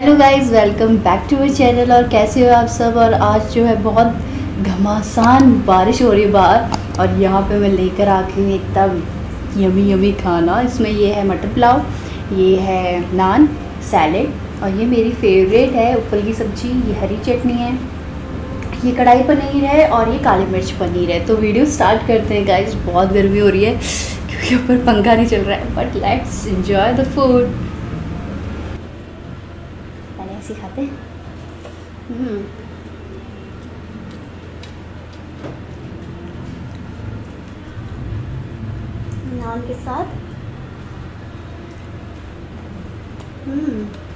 Hello guys welcome back to our channel और कैसे हो आप सब? और आज जो है बहुत घमासान बारिश हो रही है बाहर। और यहाँ पे मैं लेकर आ गई एकदम यमी यमी खाना। इसमें ये है मटर पुलाव, ये है नान, सैलेड और ये मेरी फेवरेट है ऊपर की सब्ज़ी, ये हरी चटनी है। ये कढ़ाई पनीर है और ये काली मिर्च पनीर है। तो वीडियो स्टार्ट करते हैं गाइज़ बहुत गर्मी हो रही है, क्योंकि ऊपर पंखा नहीं चल रहा है but let's enjoy the food ऐसे खाते हैं। हम्म। नान के साथ। हम्म।